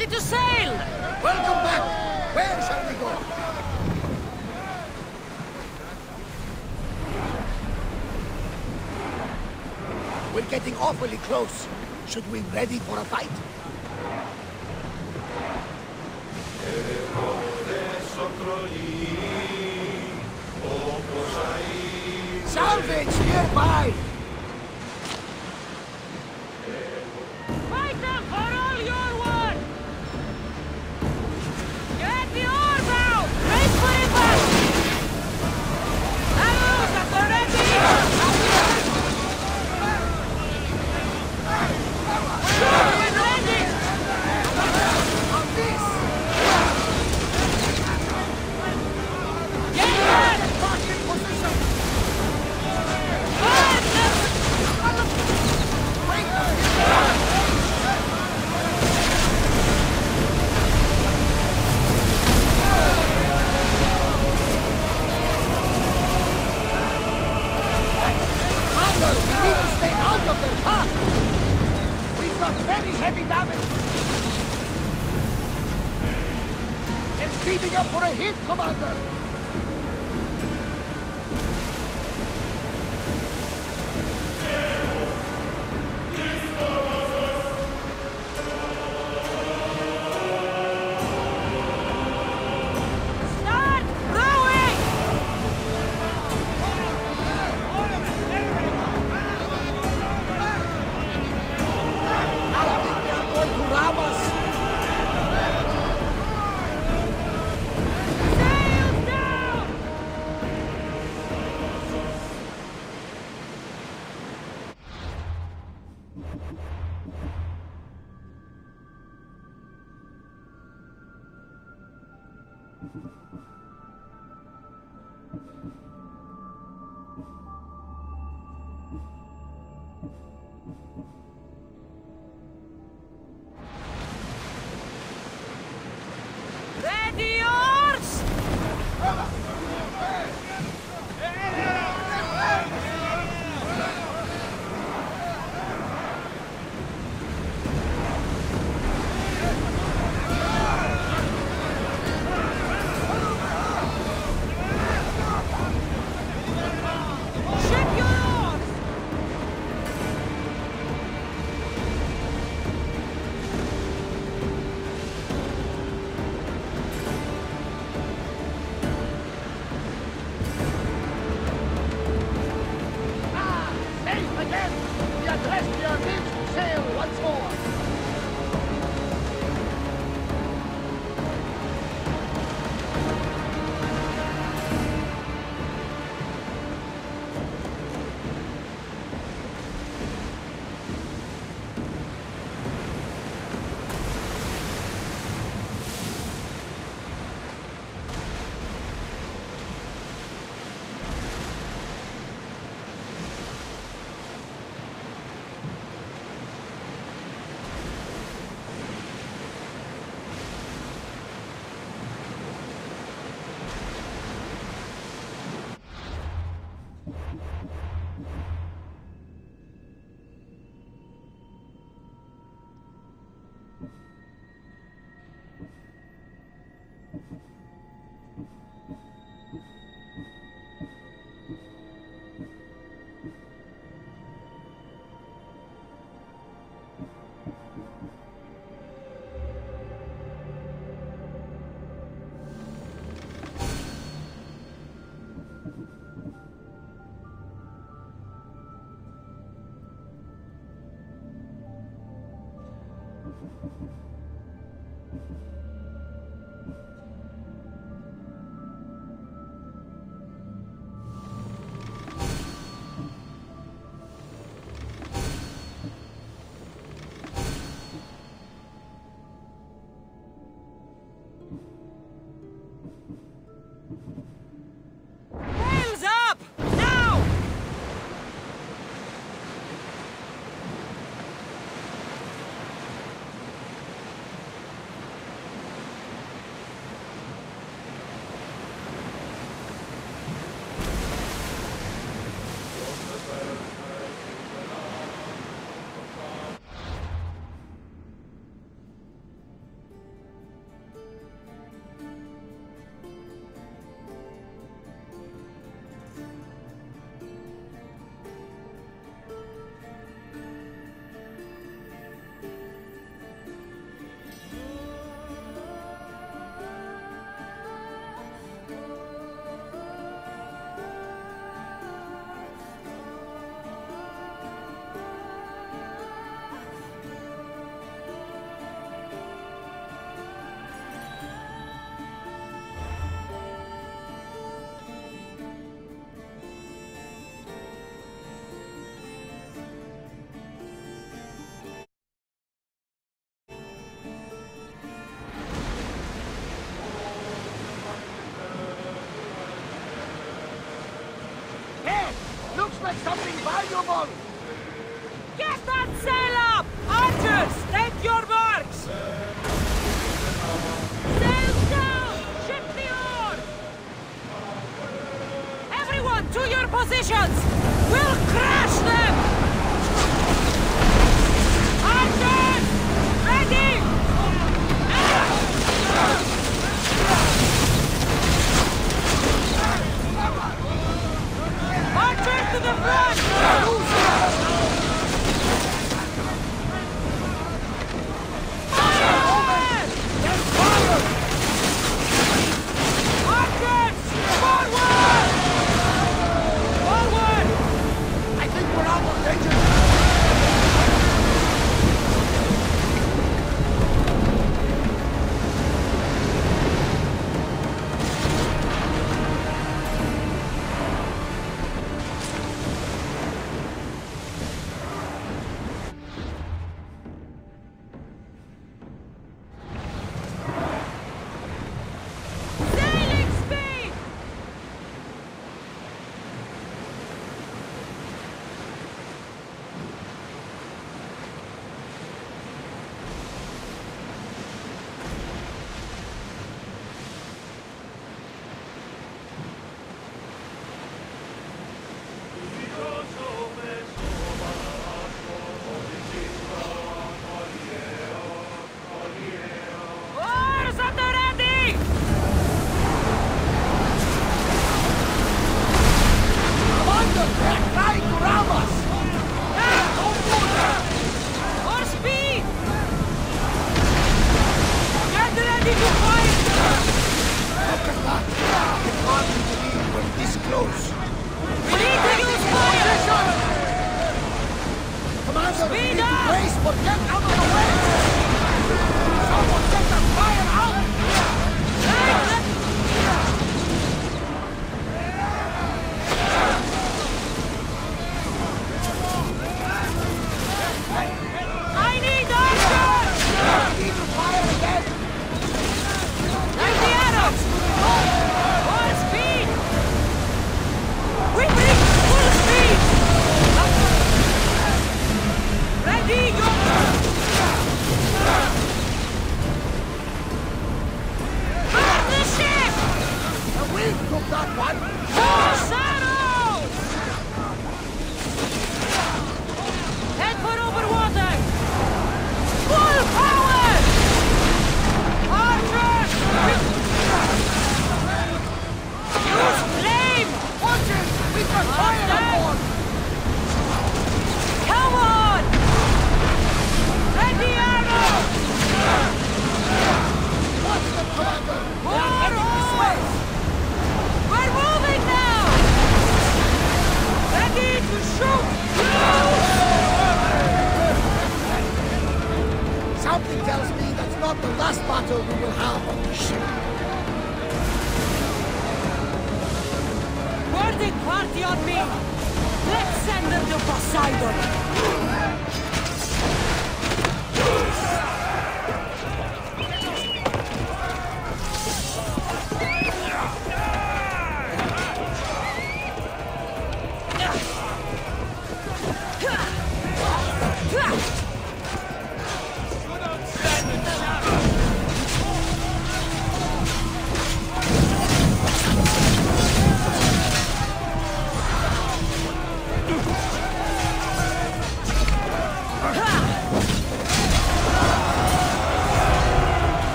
ready to sail! Welcome back! Where shall we go? We're getting awfully close. Should we ready for a fight? Salvage nearby!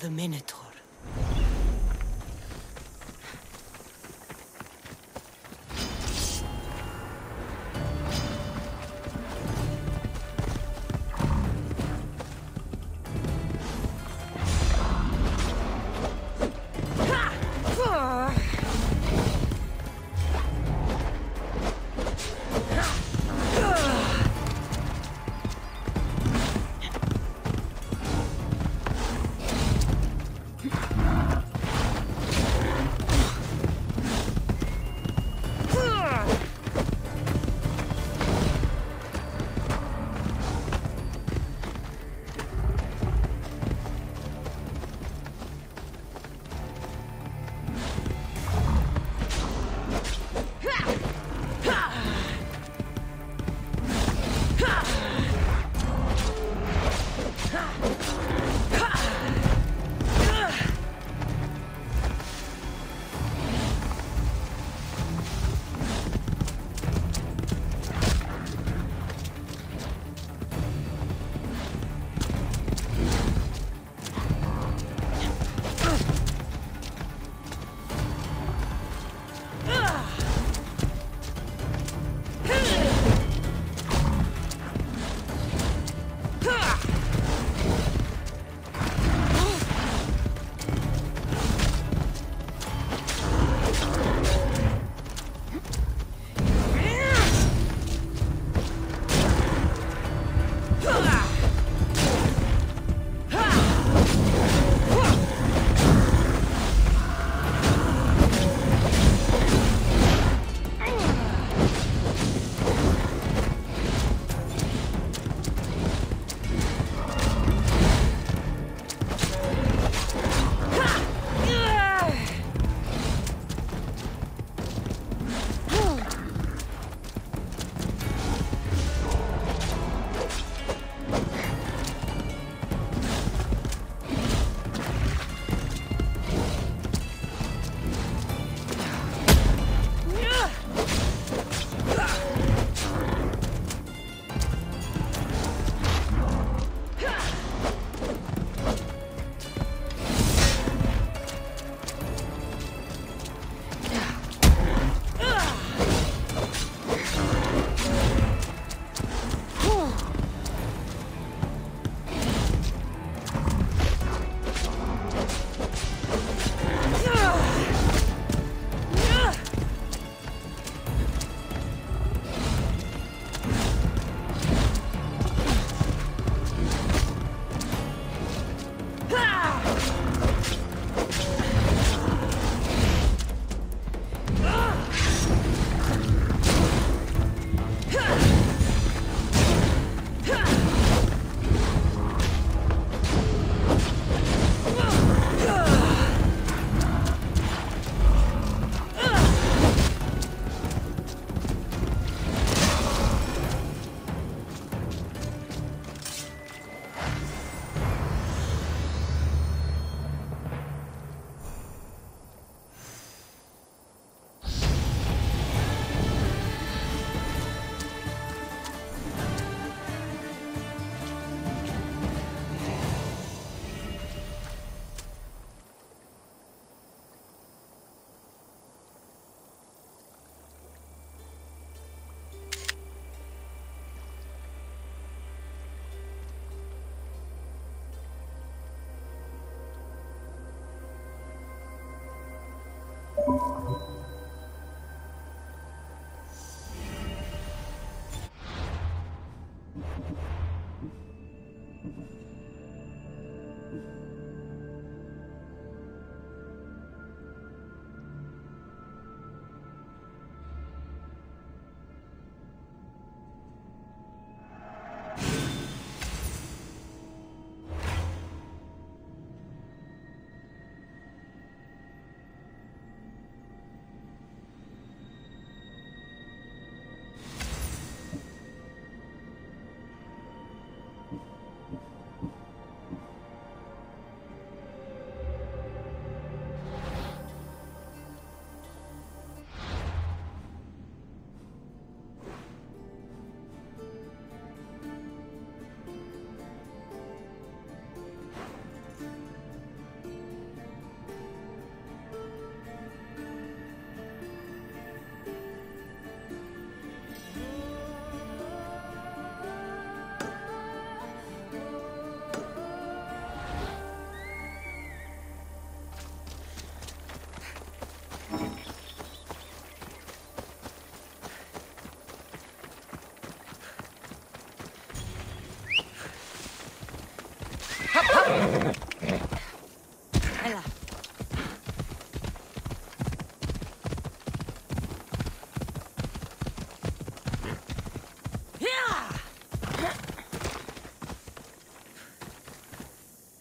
The Minotaur.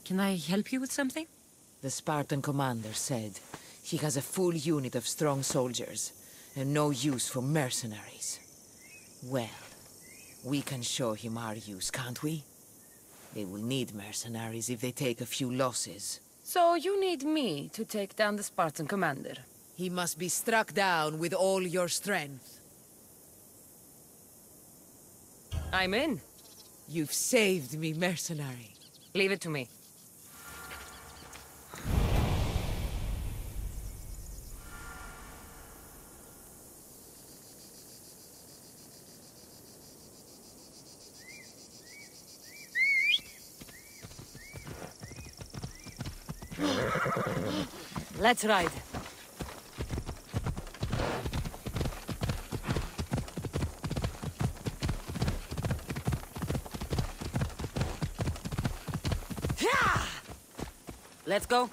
Can I help you with something? The Spartan commander said he has a full unit of strong soldiers and no use for mercenaries. Well, we can show him our use, can't we? They will need mercenaries if they take a few losses. So you need me to take down the Spartan commander. He must be struck down with all your strength. I'm in. You've saved me, mercenary. Leave it to me. Let's ride. Let's go.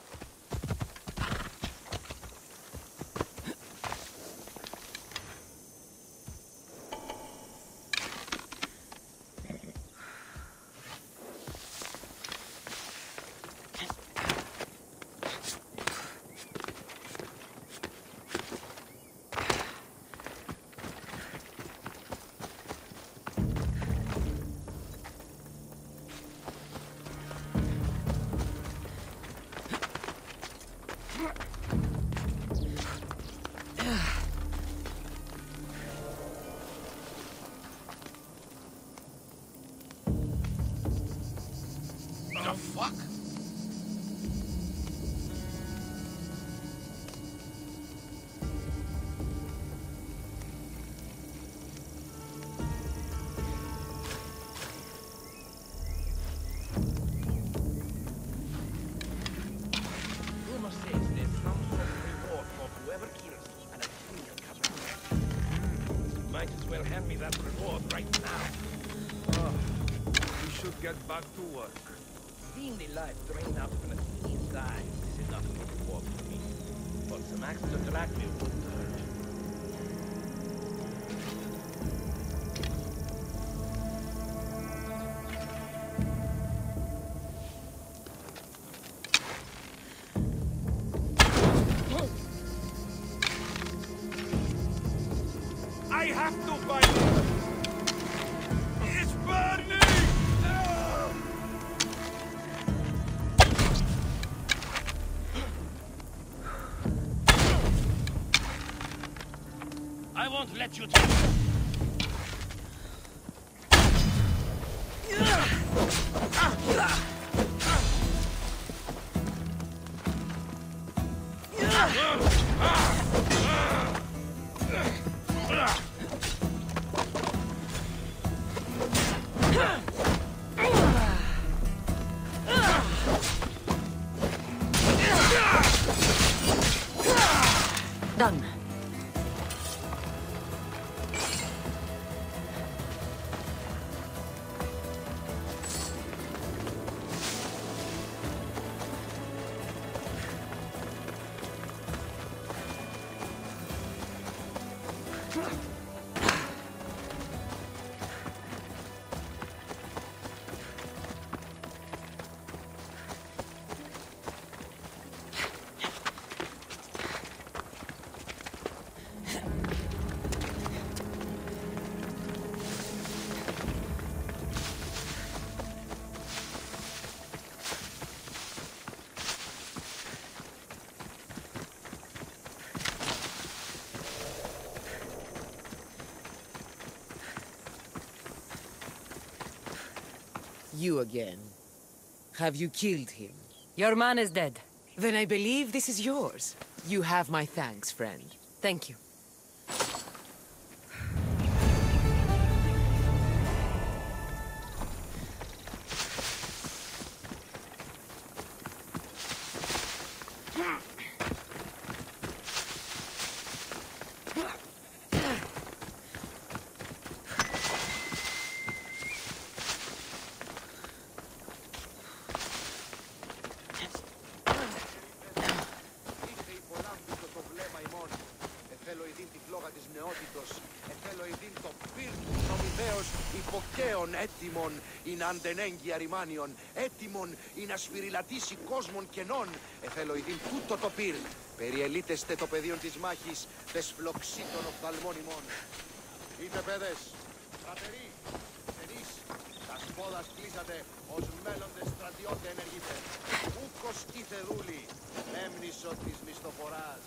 Hand me that reward right now. Oh, we should get back to work. Seeing the life drain out of an Athenian's eyes is enough reward for me. But some axe to drag me I You again. Have you killed him? Your man is dead. Then I believe this is yours. You have my thanks, friend. Thank you. Υποκαίων έτοιμων ειν αντενέγγι αριμάνιον. Έτοιμων ειν ασφυριλατήσει κόσμων κενών. Εθέλω ειδήν τούτο το πυρ. Περιελείτεστε το πεδίο της μάχης, τες φλοξίτων οφθαλμών ημών. Είτε παιδες, φρατεροί, στενείς, τα σπόδας κλείσατε, ως μέλλοντες στρατιώτε ενεργείτε. Ούκος κήθε δούλη, μέμνησο της μισθοφοράς.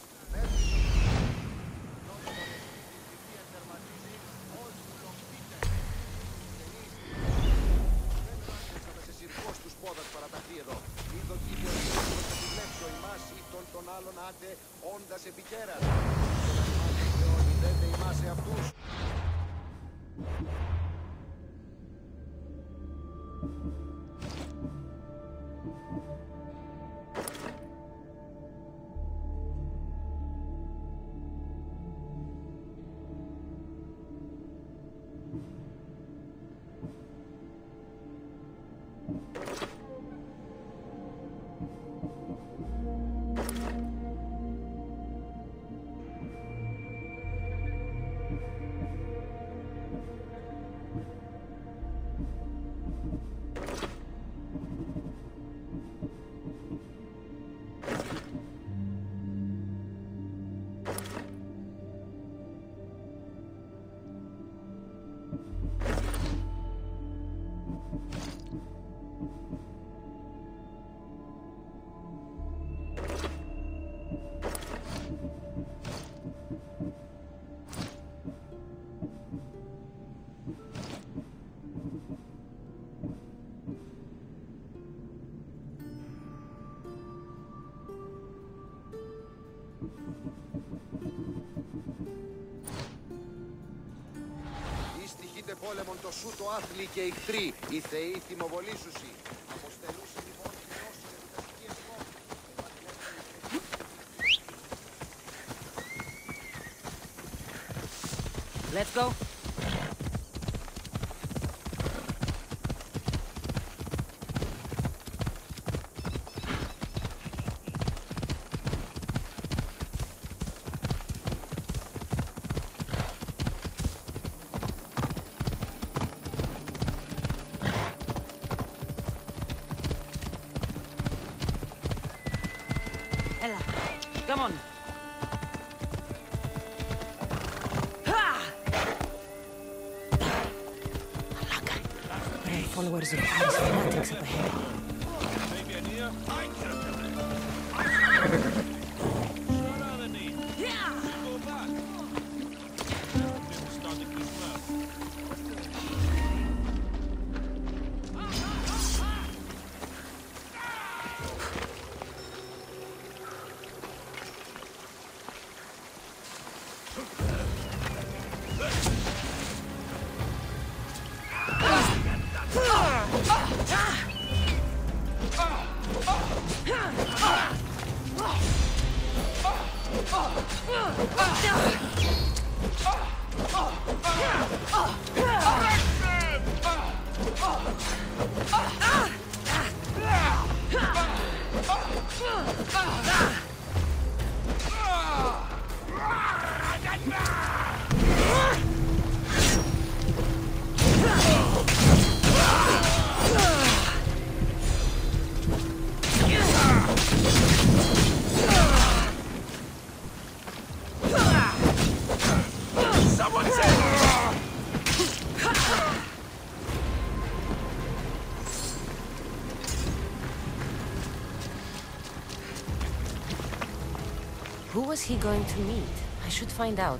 χέρας. Ότι δεν δεημάσαι αυτούς. Thank you. Πόλεμον το σου το άθλη και ηχθροί, οι θεοί θυμοβολήσουσι. Αποστελούσι λοιπόν θυμώσουν επί τα σκίες ημών. Let's go. Ella, come on. Ha! Alaka. Brave followers of Ares fanatics up ahead. Was he going to meet? I should find out.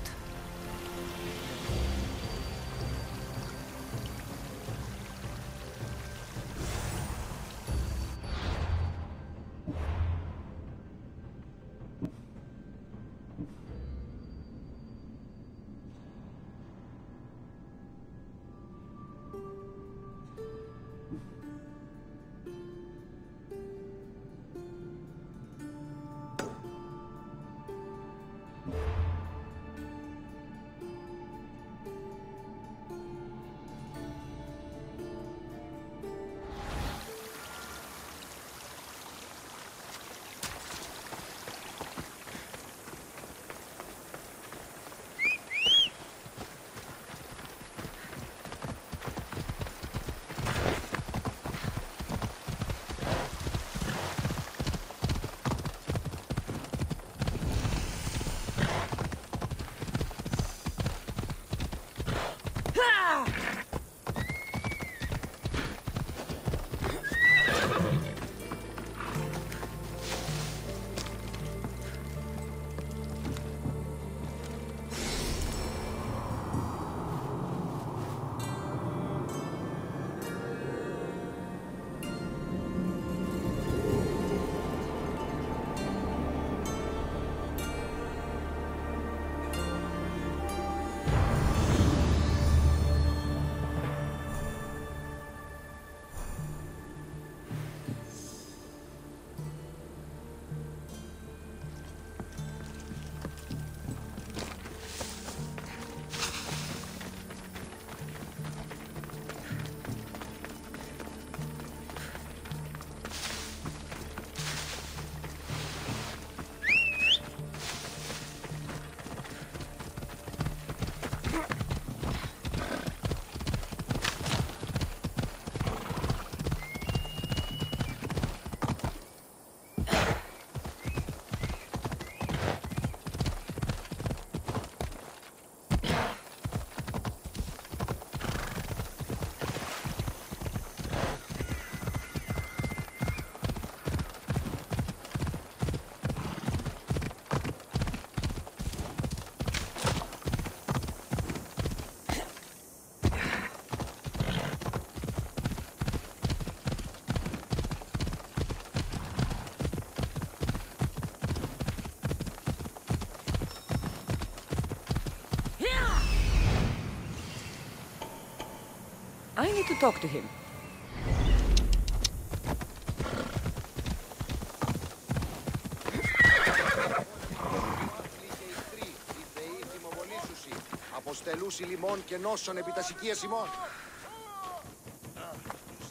need to talk to him.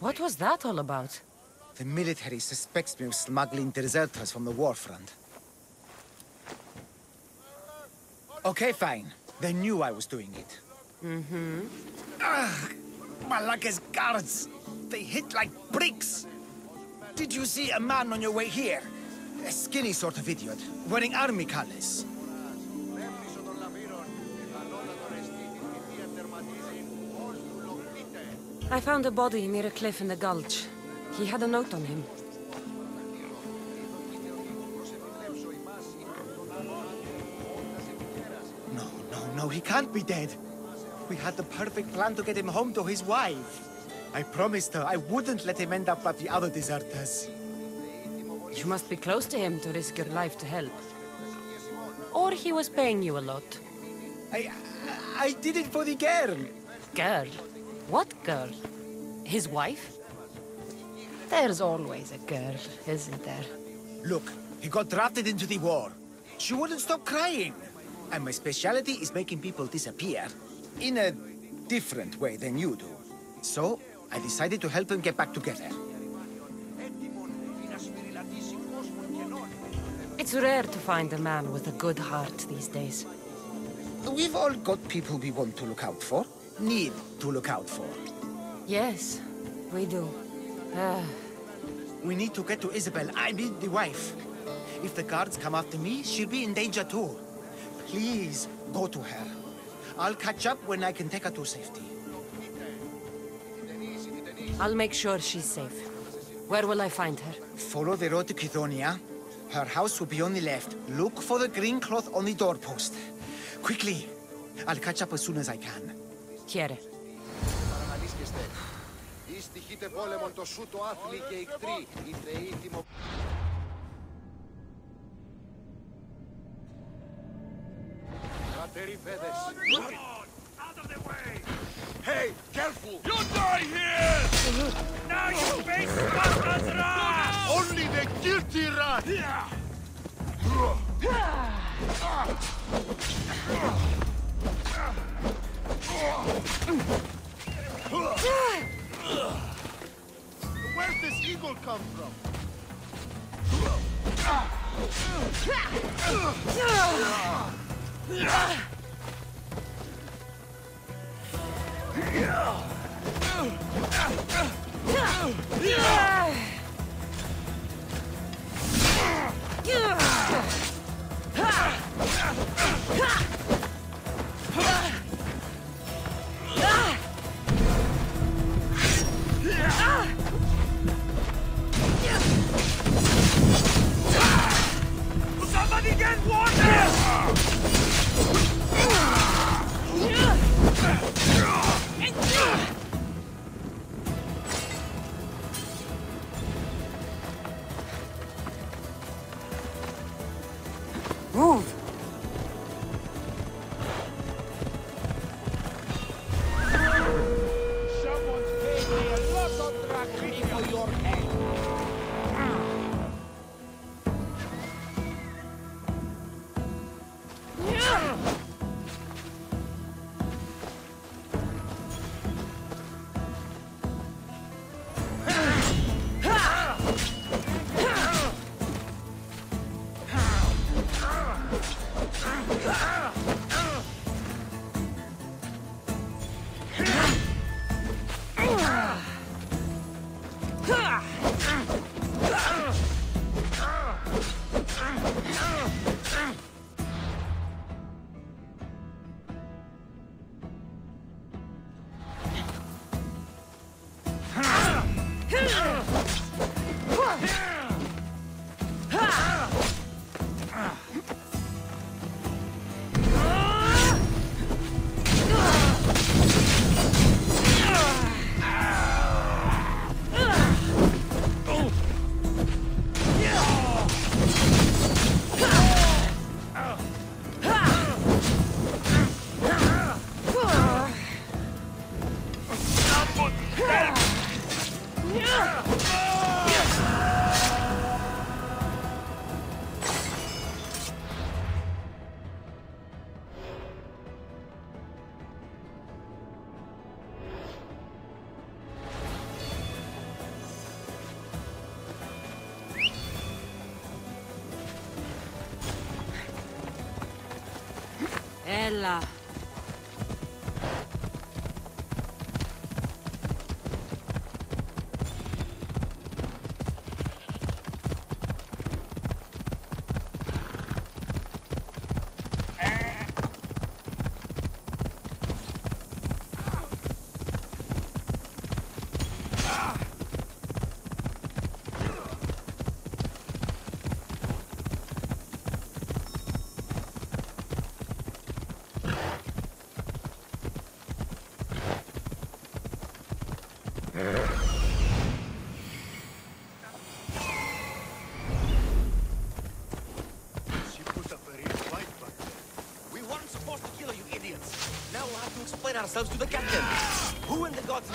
What was that all about? The military suspects me of smuggling deserters from the war front. Okay, fine. They knew I was doing it. Mm-hmm. Malaka's guards. They hit like bricks. Did you see a man on your way here? A skinny sort of idiot, wearing army colors. I found a body near a cliff in the gulch. He had a note on him. No, no, no, he can't be dead. We had the perfect plan to get him home to his wife. I promised her I wouldn't let him end up like the other deserters. You must be close to him to risk your life to help. Or he was paying you a lot. I, I did it for the girl. Girl? What girl? His wife? There's always a girl, isn't there? Look, he got drafted into the war. She wouldn't stop crying. And my specialty is making people disappear in a different way than you do. So, I decided to help them get back together. It's rare to find a man with a good heart these days. We've all got people we want to look out for. Need to look out for. Yes, we do. Uh... We need to get to Isabel. I mean the wife. If the guards come after me, she'll be in danger too. Please, go to her. I'll catch up when I can take her to safety. I'll make sure she's safe. Where will I find her? Follow the road to Kithonia. Her house will be on the left. Look for the green cloth on the doorpost. Quickly! I'll catch up as soon as I can. Chaire. Είστε πόλεμον το άθλη και οι κτροί, τιμω... Κατεριφέδες. Out of the way! Hey, careful! You die here! now you face Sparta's wrath! Only the guilty rat! Where's this eagle come from? Somebody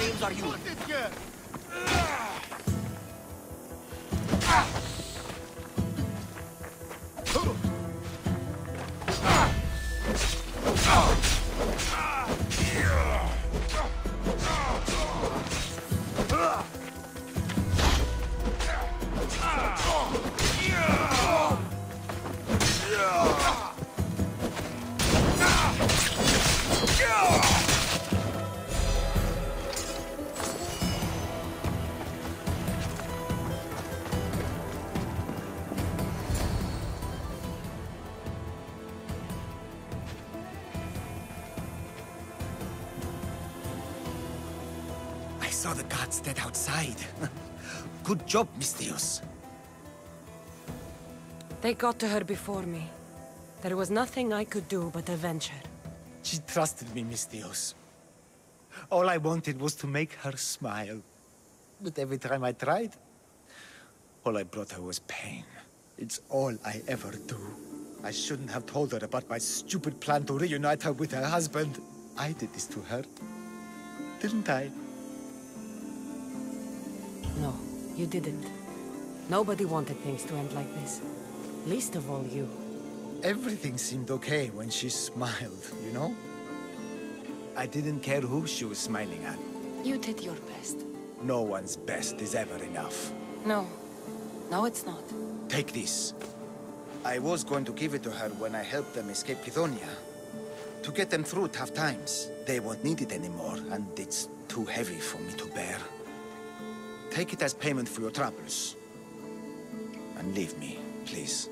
names are you? Outside. Good job, Misthios. They got to her before me. There was nothing I could do but avenge her. She trusted me, Misthios. All I wanted was to make her smile. But every time I tried, all I brought her was pain. It's all I ever do. I shouldn't have told her about my stupid plan to reunite her with her husband. I did this to her. Didn't I? No, you didn't. Nobody wanted things to end like this. Least of all you. Everything seemed okay when she smiled, you know? I didn't care who she was smiling at. You did your best. No one's best is ever enough. No. No, it's not. Take this. I was going to give it to her when I helped them escape Pythonia. To get them through tough times. They won't need it anymore, and it's too heavy for me to bear. Take it as payment for your troubles. And leave me, please.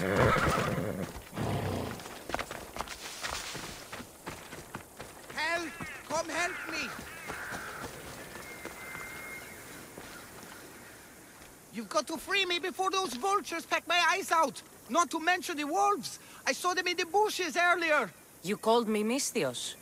Help! Come help me! You've got to free me before those vultures peck my eyes out! Not to mention the wolves! I saw them in the bushes earlier! You called me Misthios.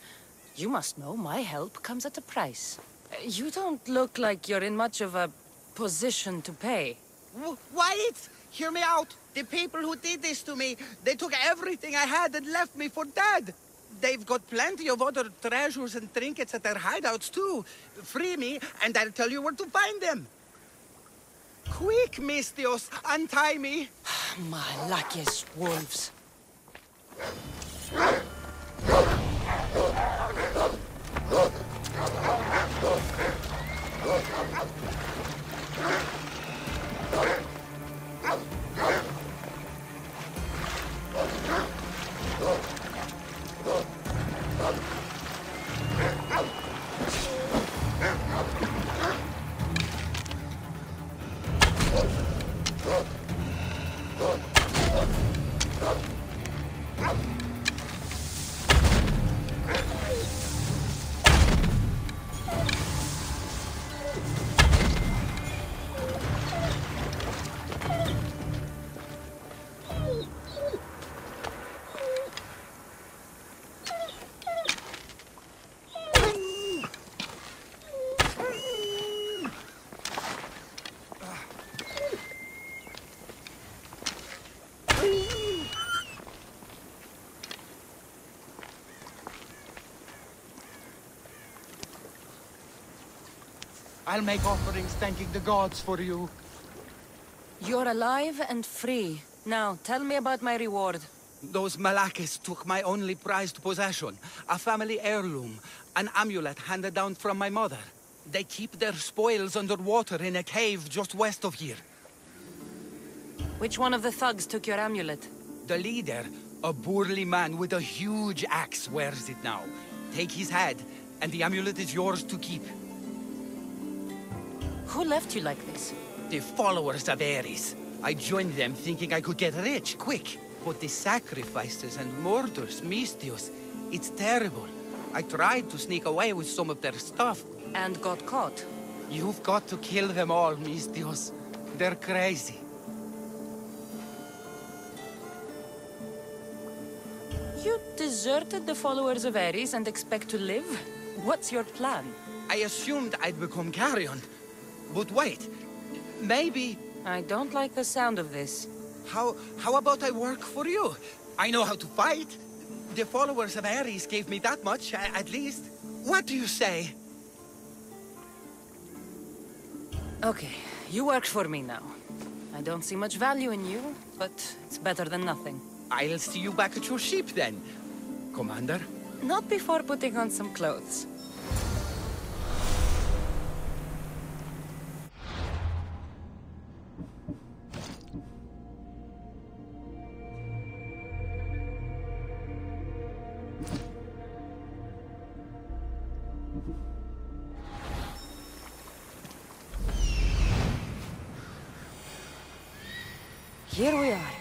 You must know my help comes at a price. You don't look like you're in much of a position to pay. W Wait! Hear me out. The people who did this to me, they took everything I had and left me for dead. They've got plenty of other treasures and trinkets at their hideouts, too. Free me, and I'll tell you where to find them. Quick, Misthios, untie me. My luckiest wolves. I'll make offerings thanking the gods for you. You're alive and free. Now, tell me about my reward. Those Malakis took my only prized possession, a family heirloom, an amulet handed down from my mother. They keep their spoils underwater in a cave just west of here. Which one of the thugs took your amulet? The leader, a burly man with a huge axe, wears it now. Take his head, and the amulet is yours to keep. Who left you like this? The followers of Ares. I joined them thinking I could get rich, quick. But the sacrifices and murders, Misthios, it's terrible. I tried to sneak away with some of their stuff. And got caught. You've got to kill them all, Misthios. They're crazy. You deserted the followers of Ares and expect to live? What's your plan? I assumed I'd become Carrion. But wait, maybe... I don't like the sound of this. How, how about I work for you? I know how to fight. The followers of Ares gave me that much, at least. What do you say? Okay, you work for me now. I don't see much value in you, but it's better than nothing. I'll see you back at your ship then, Commander. Not before putting on some clothes. Here we are.